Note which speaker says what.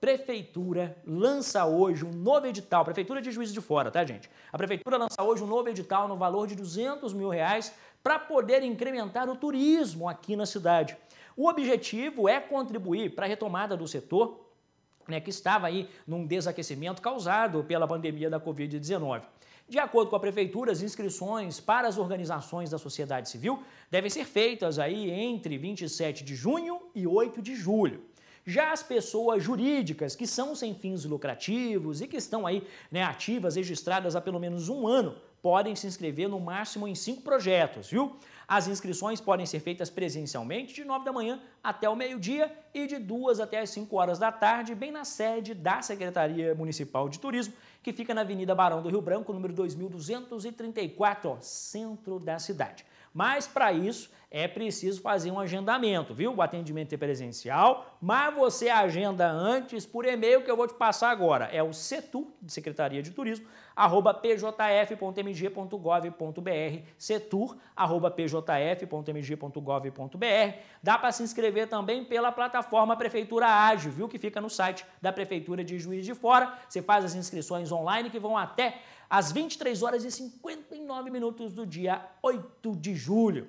Speaker 1: Prefeitura lança hoje um novo edital, Prefeitura de Juiz de Fora, tá, gente? A Prefeitura lança hoje um novo edital no valor de 200 mil reais para poder incrementar o turismo aqui na cidade. O objetivo é contribuir para a retomada do setor né, que estava aí num desaquecimento causado pela pandemia da Covid-19. De acordo com a prefeitura, as inscrições para as organizações da sociedade civil devem ser feitas aí entre 27 de junho e 8 de julho. Já as pessoas jurídicas, que são sem fins lucrativos e que estão aí né, ativas, registradas há pelo menos um ano, podem se inscrever no máximo em cinco projetos, viu? As inscrições podem ser feitas presencialmente de 9 da manhã até o meio-dia e de 2 até as 5 horas da tarde, bem na sede da Secretaria Municipal de Turismo, que fica na Avenida Barão do Rio Branco, número 2234, ó, centro da cidade. Mas para isso é preciso fazer um agendamento, viu? O atendimento é presencial, mas você agenda antes por e-mail que eu vou te passar agora. É o setur, de Secretaria de Turismo, arroba pjf.mg.gov.br, setur, arroba pjf.mg.gov.br. Dá para se inscrever também pela plataforma Prefeitura Ágil, viu? Que fica no site da Prefeitura de Juiz de Fora. Você faz as inscrições online que vão até às 23 horas e 59 minutos do dia 8 de julho.